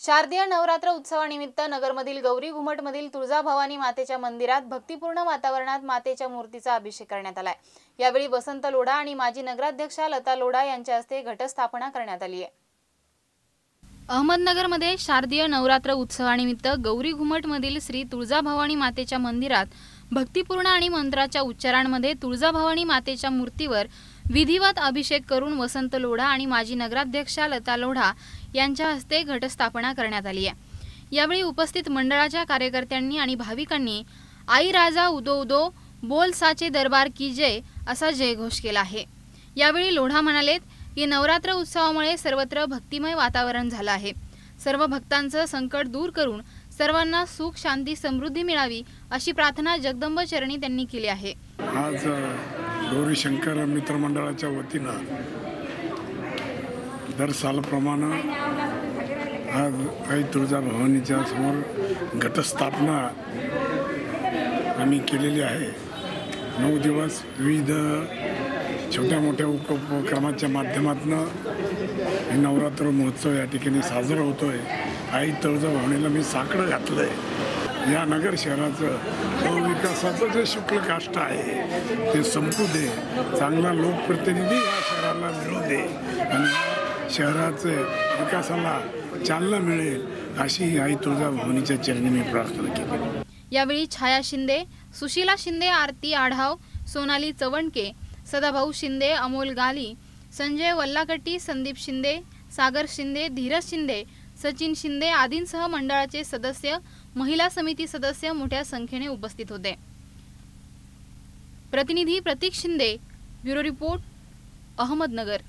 शारदीय नवरात्र उत्सवानिमित्त नगरमधील गौरी घुमटमधील तुळजाभवानी मातेच्या मंदिरात भक्तीपूर्ण वातावरणात मातेच्या मूर्तीचा अभिषेक करण्यात आलाय. यावेळी वसंत लोढा आणि माजी नगराध्यक्षा लता लोढा यांच्या हस्ते घटस्थापना करण्यात आली आहे. अहमदनगरमध्ये शारदीय नवरात्र उत्सवानिमित्त गौरी घुमटमधील श्री तुळजाभवानी मातेच्या मंदिरात भक्तिपूर्ण आणि मंत्राच्या उच्चारांमध्ये तुळजाभवानी मातेच्या मूर्तीवर विधिवत अभिषेक करून वसंत लोढा आणि माजी नगराध्यक्षा लता लोढा यांच्या हस्ते घटस्थापना करण्यात आली आहे. यावेळी उपस्थित मंडळाच्या कार्यकर्त्यांनी आणि भाविकांनी आई राजा उदो उदो बोल साचे दरबार की जय असा जयघोष केला आहे. यावेळी लोढा म्हणालेत की नवरात्र उत्सवामुळे सर्वत्र भक्तिमय वातावरण झालं आहे. सर्व भक्तांचं संकट दूर करून सर्वांना सुख शांती समृद्धी मिळावी अशी प्रार्थना जगदंब चरणी त्यांनी केली आहे. आज गौरी शंकर मित्रमंडळाच्या वतीनं दर सालप्रमाणे आज आई तुळजाभवानीच्या समोर घटस्थापना आम्ही केलेली आहे. नऊ दिवस विविध छोट्या मोठ्या उप उपक्रमाच्या माध्यमातून हे नवरात्र महोत्सव या ठिकाणी साजरा होतोय. आई तुळजाभवानीला मी साकडं घातलं आहे या नगर शहराचं विकासाचं जे शुक्ल काष्ट आहे ते संपू दे. चांगला लोकप्रतिनिधी या शहराला मिळू दे. आणि शहराचं विकासाला चालना मिळेल अशी आई तुळजा तुळजाभवानीच्या चरणी मी प्रार्थना केली. यावेळी छाया शिंदे सुशीला शिंदे आरती आढाव सोनाली चवणके सदाभाऊ शिंदे अमोल गाली संजय वल्लाकट्टी संदीप शिंदे सागर शिंदे धीरज शिंदे सचिन शिंदे आदींसह मंडळाचे सदस्य महिला समिती सदस्य मोठ्या संख्येने उपस्थित होते. प्रतिनिधी प्रतीक शिंदे ब्युरो रिपोर्ट अहमदनगर.